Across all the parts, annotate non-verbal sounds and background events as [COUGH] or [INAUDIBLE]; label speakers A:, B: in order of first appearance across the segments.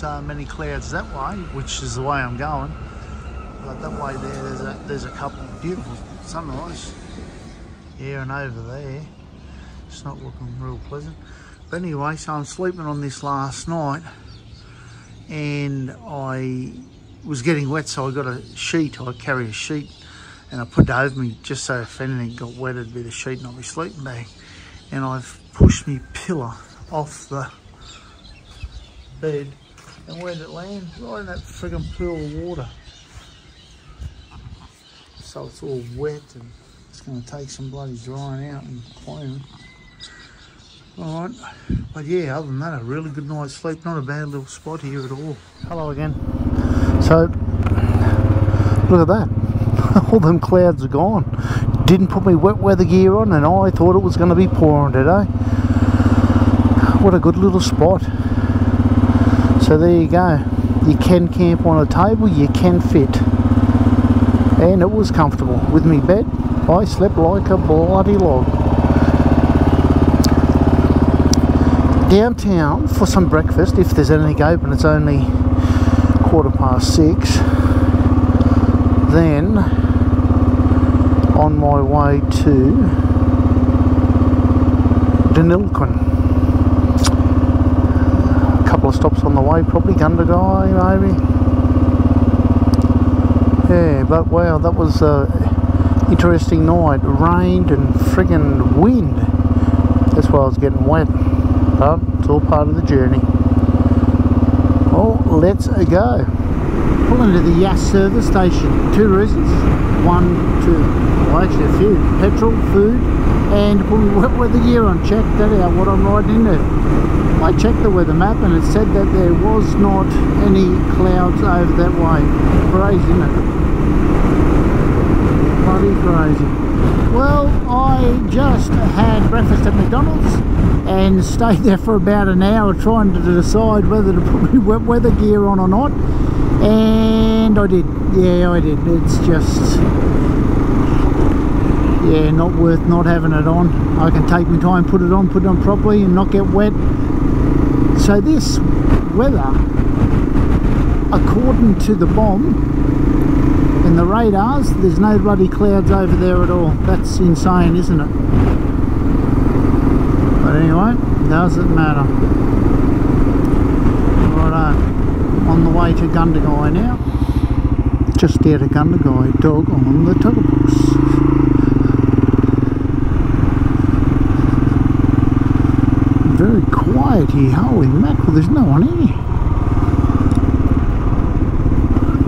A: there's uh, many clouds that way, which is the way I'm going. But that way there, there's a, there's a couple beautiful sunrise. Yeah, and over there, it's not looking real pleasant. But anyway, so I'm sleeping on this last night and I was getting wet, so I got a sheet. I carry a sheet and I put it over me just so if anything got wet, it'd be the sheet, not my sleeping bag. And I've pushed me pillow off the bed and where did it land? Right in that friggin' pool of water. So it's all wet and it's going to take some bloody drying out and cleaning. Alright, but yeah, other than that, a really good night's sleep. Not a bad little spot here at all. Hello again. So, look at that. [LAUGHS] all them clouds are gone. Didn't put my wet weather gear on and I thought it was going to be pouring today. What a good little spot. So there you go. You can camp on a table, you can fit. And it was comfortable. With me bed, I slept like a bloody log. Downtown for some breakfast, if there's anything open, it's only quarter past six. Then on my way to Deniliquin. Stops on the way, probably Gundagai maybe. Yeah, but wow, that was a interesting night. Rained and friggin' wind. That's why I was getting wet. But it's all part of the journey. Oh, let's go. Pull into the Yass service station. Two reasons. One, to, well actually a few. Petrol, food, and put wet weather gear on. Check that out, what I'm riding into. I checked the weather map and it said that there was not any clouds over that way. Crazy, isn't it? Bloody crazy. Well, I just had breakfast at McDonald's and [LAUGHS] stayed there for about an hour trying to decide whether to put [LAUGHS] weather gear on or not. And I did. Yeah, I did. It's just, yeah, not worth not having it on. I can take my time, put it on, put it on properly and not get wet. So this weather, according to the bomb, and the radars, there's no bloody clouds over there at all. That's insane, isn't it? But anyway, doesn't matter. Righto, uh, on the way to Gundagai now. Just out of Gundagai, dog on the tucker Very quiet here, holy mackerel, there's no one here.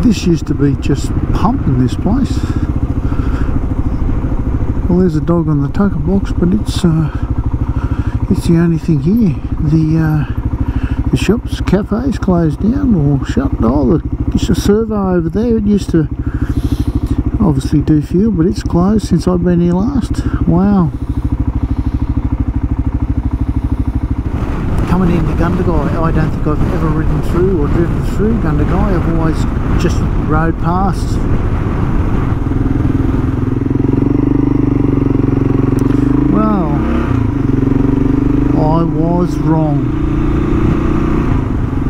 A: This used to be just pumping this place. Well, there's a dog on the tucker box, but it's uh, it's the only thing here. The uh, the shops, cafes closed down or shut. Oh, the it's a servo over there. It used to obviously do fuel, but it's closed since I've been here last. Wow. Coming into Gundagai, I don't think I've ever ridden through or driven through Gundagai. I've always just rode past. Well, I was wrong.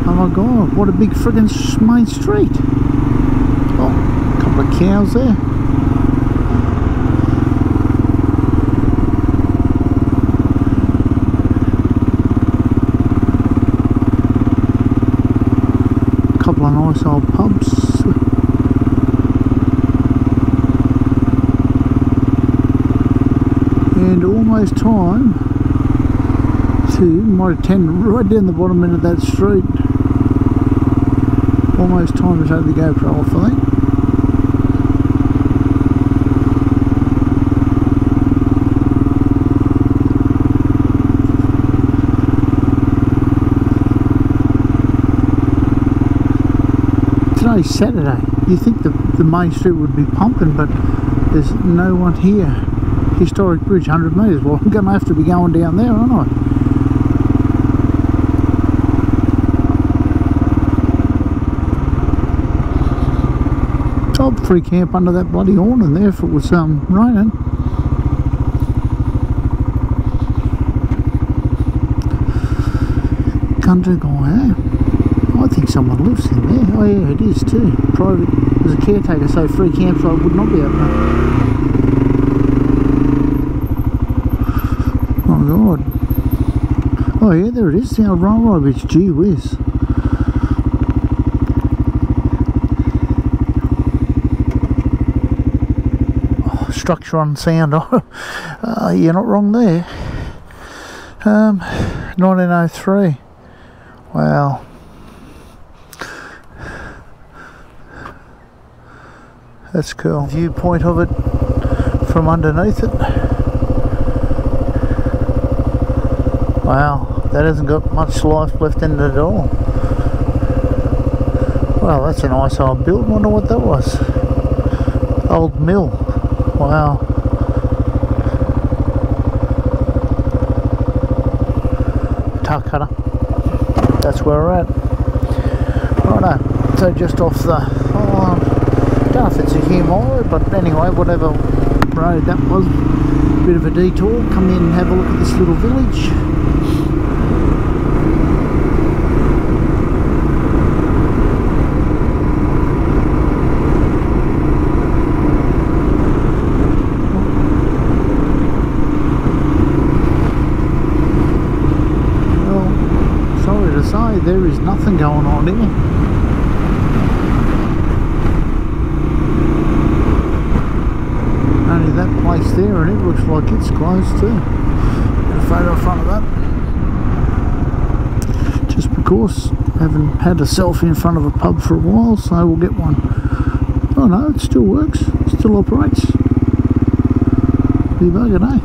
A: Oh my god, what a big friggin' main street. Oh, a couple of cows there. Nice old pubs. And almost time to might attend right down the bottom end of that street. Almost time to take the GoPro off, I think. only Saturday. You think the, the main street would be pumping, but there's no one here. Historic bridge, 100 metres. Well, [LAUGHS] I'm going to have to be going down there, aren't I? I'll free camp under that bloody awning there if it was um, raining. Country going eh? I think someone lives in there. Oh yeah, it is too. Private, there's a caretaker, so free campsite would not be open. Oh god. Oh yeah, there it is, the old railroad bridge, gee whiz. Oh, structure on sound, uh, [LAUGHS] you're not wrong there. Um, 1903. Wow. That's cool. Viewpoint of it from underneath it. Wow, that hasn't got much life left in it at all. Well, that's a nice old build. Wonder what that was. Old mill. Wow. Tarcutta. That's where we're at. Righto. So just off the. If it's a Highway, but anyway, whatever road that was. Bit of a detour. Come in and have a look at this little village. Sorry to say, there is nothing going on here. Only that place there and it looks like it's closed too. Get a photo in front of that. Just because I haven't had a selfie in front of a pub for a while, so we'll get one. Oh no, it still works, still operates. Be buggered, eh?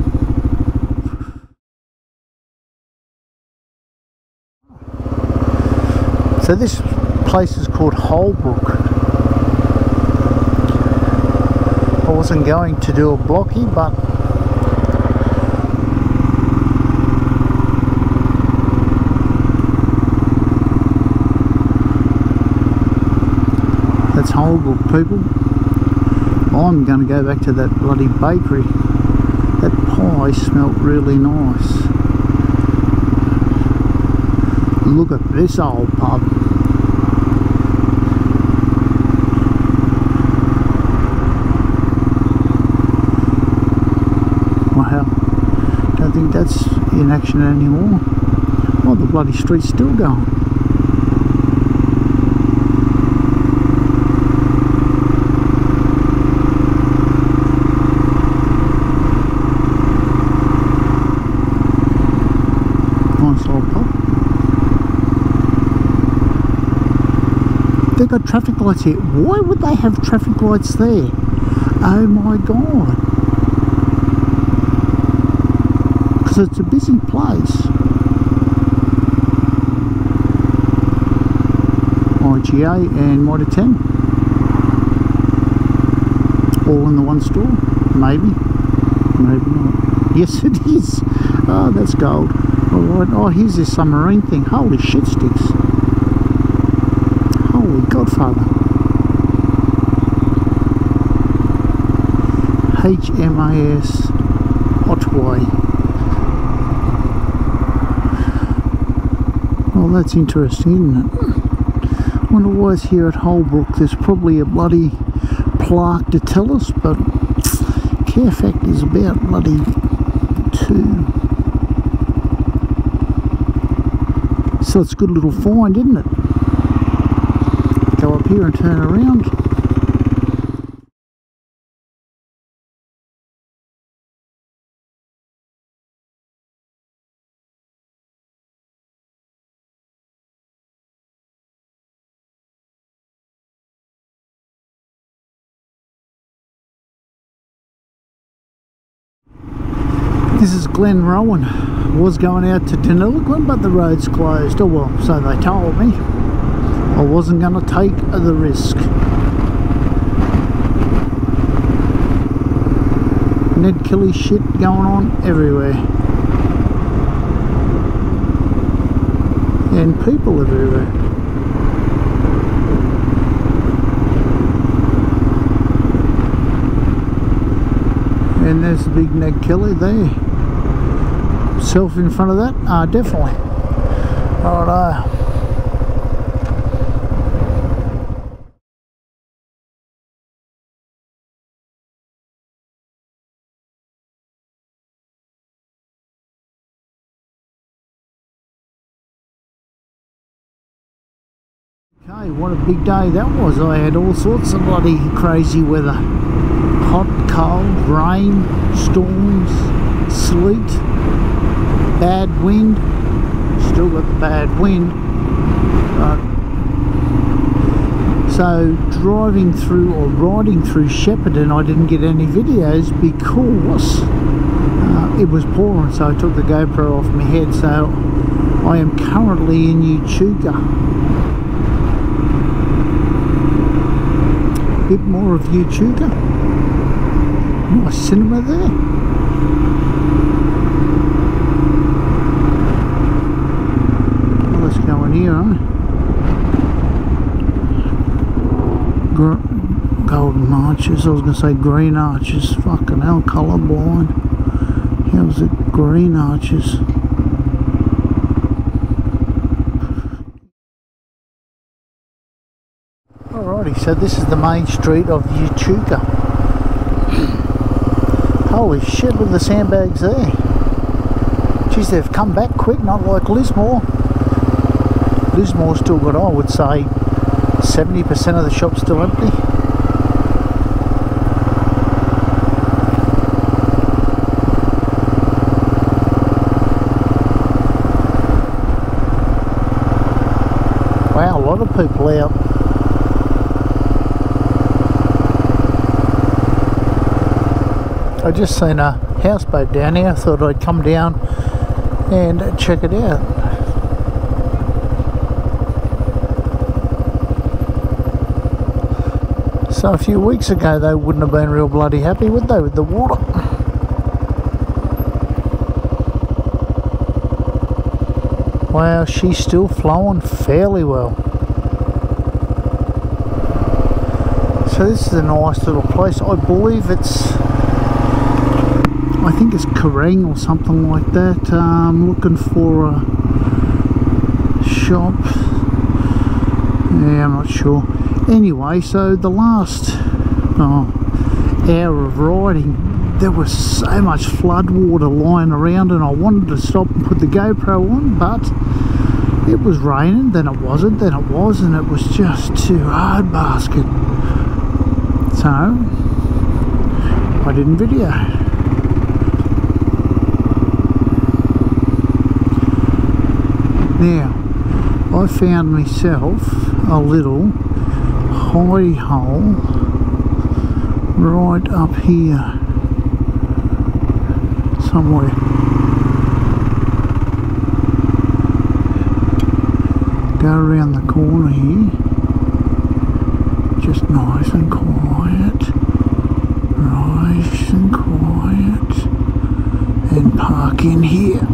A: So this place is called Holbrook. I wasn't going to do a blocky, but that's Holbrook, people. I'm going to go back to that bloody bakery. That pie smelt really nice. Look at this old pub. Wow. Don't think that's in action anymore. Oh, the bloody street's still going. Nice old pub. They've got traffic lights here. Why would they have traffic lights there? Oh my god. Because it's a busy place. IGA and Mitre 10. All in the one store? Maybe. Maybe not. [LAUGHS] Yes it is. Oh, that's gold. Alright, oh here's this submarine thing. Holy shit sticks. Godfather. HMAS Otway. Well that's interesting isn't it? wonder why it's here at Holbrook. There's probably a bloody plaque to tell us but care factor is about bloody two. So it's a good little find, isn't it? Here and turn around. This is Glenrowan. Was going out to Deniliquin, but the road's closed. Oh well, so they told me. I wasn't going to take the risk. Ned Kelly shit going on everywhere. And people everywhere. And there's the big Ned Kelly there self in front of that? Uh, definitely. Righto. Okay, what a big day that was. I had all sorts of bloody crazy weather. Hot, cold, rain, storms, sleet, bad wind. Still got the bad wind. so driving through or riding through Shepparton I didn't get any videos because uh, it was pouring so I took the GoPro off my head so I am currently in Echuca bit more of Echuca. Nice cinema there. let's go in here, huh? Gr golden arches, I was going to say green arches. Fucking hell, colourblind. How's it green arches? So this is the main street of Echuca. Holy shit, look at the sandbags there. Geez, they've come back quick, not like Lismore. Lismore's still got, I would say, 70% of the shops still empty. Wow, a lot of people out. I just seen a houseboat down here. I thought I'd come down and check it out. So a few weeks ago they wouldn't have been real bloody happy, would they, with the water? Wow, she's still flowing fairly well. So this is a nice little place. I believe it's I think it's Kerang or something like that. I'm looking for a shop. Yeah, I'm not sure. Anyway, so the last oh, hour of riding, there was so much flood water lying around and I wanted to stop and put the GoPro on, but it was raining, then it wasn't, then it was, and it was just too hard basket. So, I didn't video. Now, I found myself a little hidey hole right up here somewhere. Go around the corner here, just nice and quiet, nice and quiet, and park in here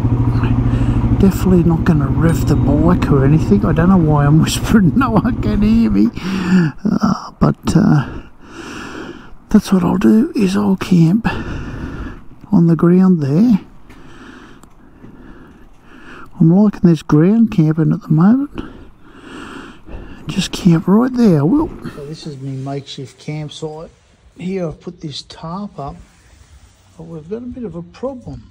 A: definitely not going to rev the bike or anything. I don't know why I'm [LAUGHS] whispering, no one can hear me. Uh, but uh, that's what I'll do, is I'll camp on the ground there. I'm liking this ground camping at the moment. Just camp right there, I will. So this is my makeshift campsite. Here I've put this tarp up, but we've got a bit of a problem.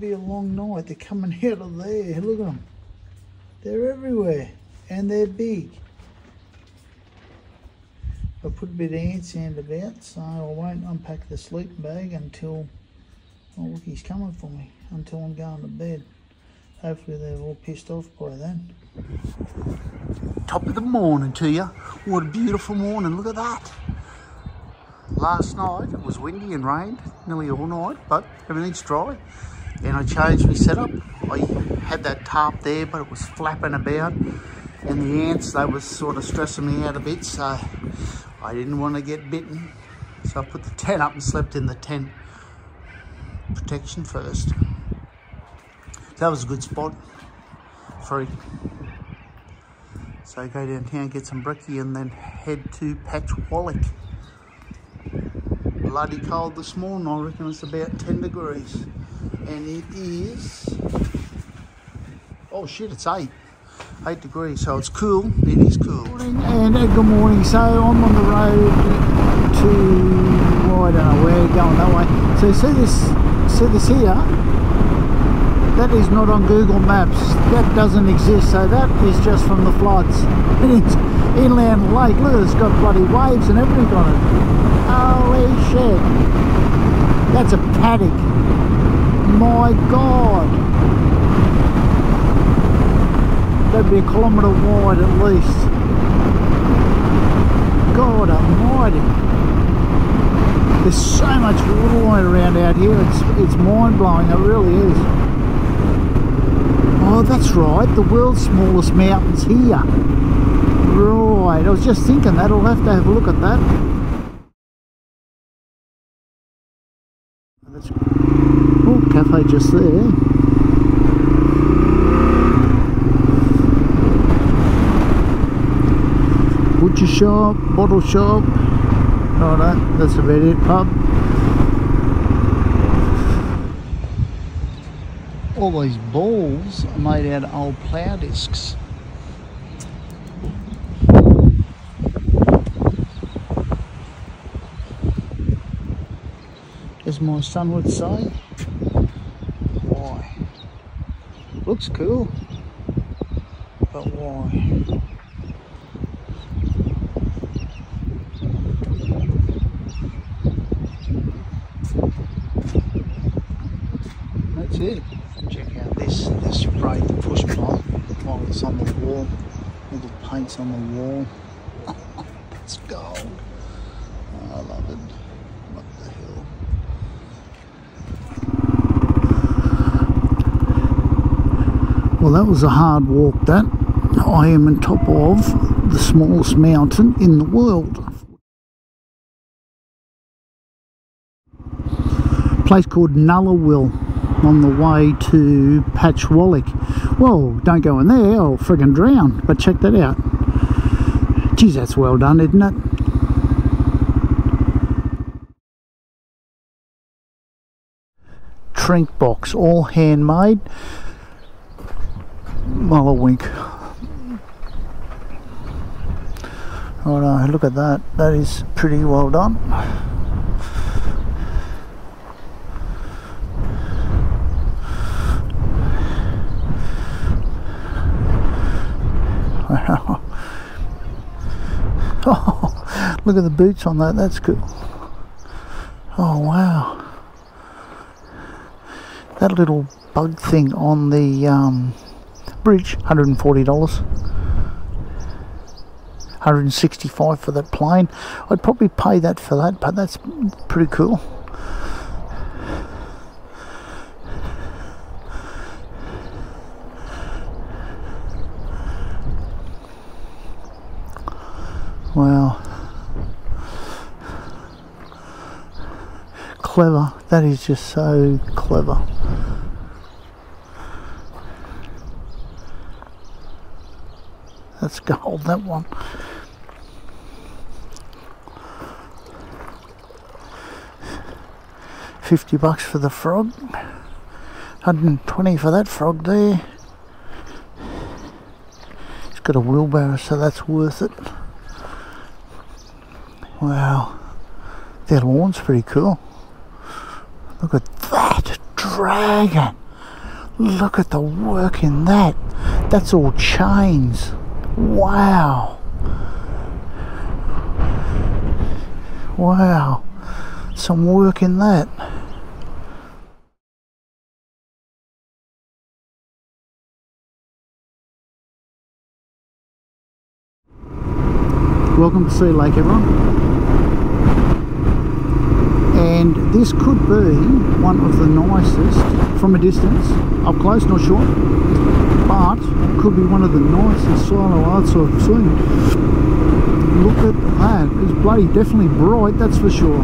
A: Be a long night. They're coming out of there. Look at them. They're everywhere. And they're big. I put a bit of ant sand about, so I won't unpack the sleeping bag until, oh look, he's coming for me, until I'm going to bed. Hopefully they're all pissed off by then. Top of the morning to you. What a beautiful morning, look at that. Last night it was windy and rained nearly all night, but everything's dry and I changed my setup. I had that tarp there, but it was flapping about and the ants, they was sort of stressing me out a bit, so I didn't want to get bitten. So I put the tent up and slept in the tent. Protection first. That was a good spot. Free. So go downtown, get some brekkie and then head to Patchewollock. bloody cold this morning. I reckon it's about 10 degrees. And it is... Oh shit, it's 8. 8 degrees, so it's cool. It is cool. And good morning. So I'm on the road to... Well, I don't know where, going that way. So see this, see this here? That is not on Google Maps. That doesn't exist. So that is just from the floods. [LAUGHS] It's inland lake. Look, it's got bloody waves and everything on it. Holy shit. That's a paddock. My God. That'd be a kilometre wide at least. God almighty. There's so much water around out here. It's, it's mind-blowing. It really is. Oh, that's right. The world's smallest mountain's here. Right. I was just thinking that. I'll have to have a look at that. Oh, cafe just there. Butcher shop, bottle shop. Alright, that's about it, pub. All these balls are made out of old plough discs. As my son would say. Looks cool, but why? That's it. Check out this. They sprayed the push plant while it's on the wall. All the paint's on the wall. [LAUGHS] it's gold. I love it. What the hell? Well, that was a hard walk, that. I am on top of the smallest mountain in the world. place called Nullawil on the way to Patchewollock. Well, don't go in there, I'll friggin' drown, but check that out. Geez, that's well done, isn't it? Trink box, all handmade. Mullawink. Righto, look at that. That is pretty well done. Wow. [LAUGHS] Oh, look at the boots on that. That's cool. Oh, wow. That little bug thing on the um, bridge, $140. 165 for that plane. I'd probably pay that for that, but that's pretty cool. Wow. Clever. That is just so clever. That's hold that one. Fifty bucks for the frog. 120 for that frog there. It's got a wheelbarrow, so that's worth it. Wow. Their lawn's pretty cool. Look at that dragon. Look at the work in that. That's all chains. Wow. Wow. Some work in that. Welcome to Sea Lake everyone. And this could be one of the nicest from a distance, up close not sure, but could be one of the nicest silo arts I've seen. Look at that, it's bloody definitely bright that's for sure.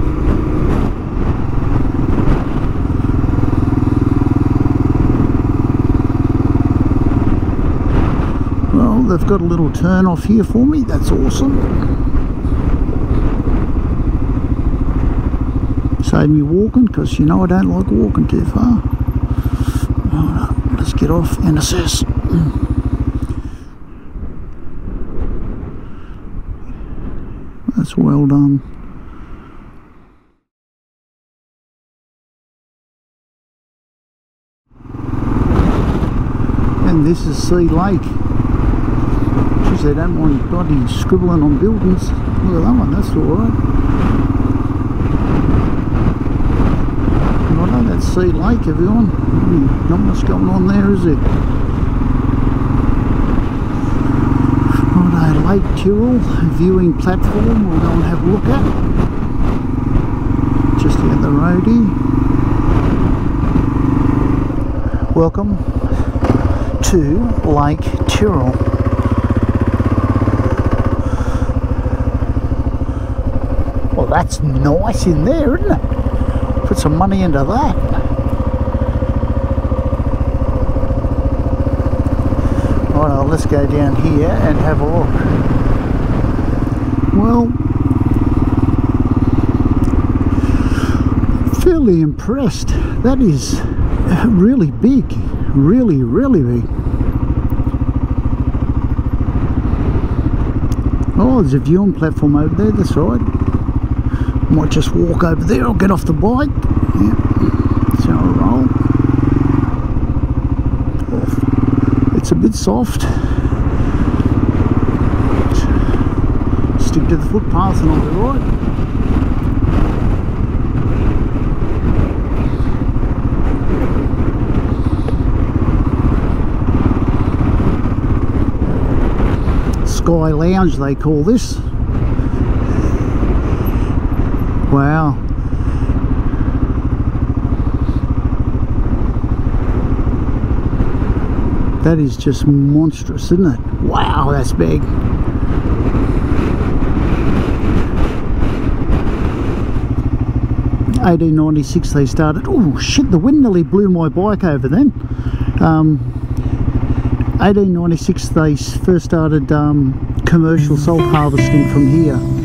A: Well, they've got a little turn off here for me. That's awesome. Save me walking because you know I don't like walking too far. Right, let's get off and assess. That's well done. And this is Sea Lake. Geez, they don't want bloody scribbling on buildings. Look at that one, that's alright. I know that's Sea Lake, everyone. Not much going on there, is there? Righto, Lake Tyrrell viewing platform we'll go and have a look at. Just the roadie. Welcome to Lake Tyrrell. Well, that's nice in there, isn't it? Put some money into that. Let's go down here and have a look. Well, fairly impressed. That is really big, really, really big. Oh, there's a viewing platform over there, that's right. Might just walk over there or get off the bike. Yeah. So I'll. It's a bit soft. Stick to the footpath and I'll be right. Sky Lounge they call this. Wow. That is just monstrous, isn't it? Wow, that's big. Eighteen ninety six they started. Oh shit! The wind nearly blew my bike over then. Um, 1896 they first started um, commercial salt harvesting from here.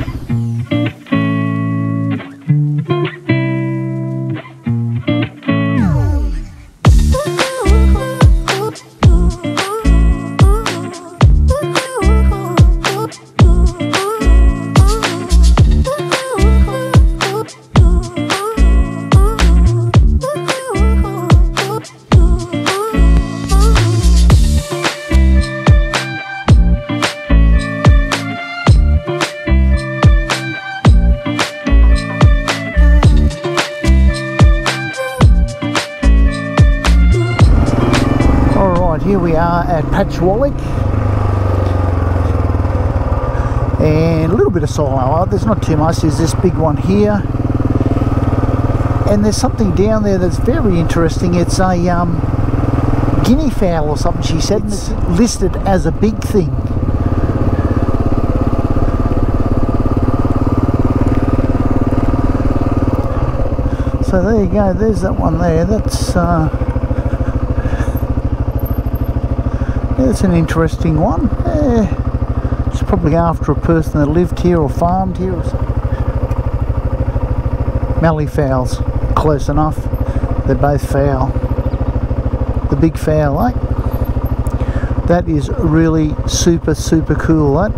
A: And a little bit of silo. There's not too much. There's this big one here. And there's something down there that's very interesting. It's a um, guinea fowl or something, she said. And it's listed as a big thing. So there you go. There's that one there. That's... Uh, It's an interesting one. Eh, probably after a person that lived here or farmed here or something. Mallee fowls, close enough. They're both fowl. The big fowl, eh? That is really super, super cool, that.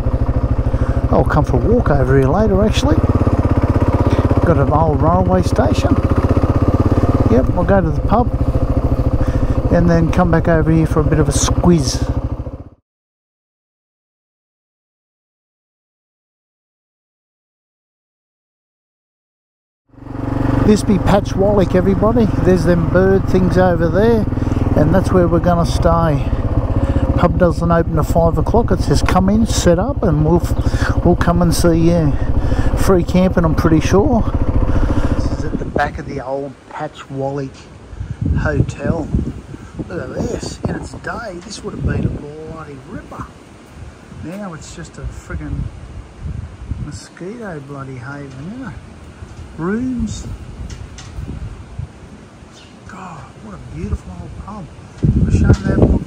A: I'll come for a walk over here later, actually. Got an old railway station. Yep, I'll go to the pub and then come back over here for a bit of a squiz. This be Patchewollock everybody. There's them bird things over there and that's where we're gonna stay. Pub doesn't open at five o'clock. It says come in, set up and we'll we'll come and see you. Free camping I'm pretty sure. This is at the back of the old Patch Patchewollock Hotel. Look at this. In its day, this would have been a bloody ripper. Now it's just a friggin' mosquito bloody haven, isn't it? Rooms. God, what a beautiful old pub. A shame they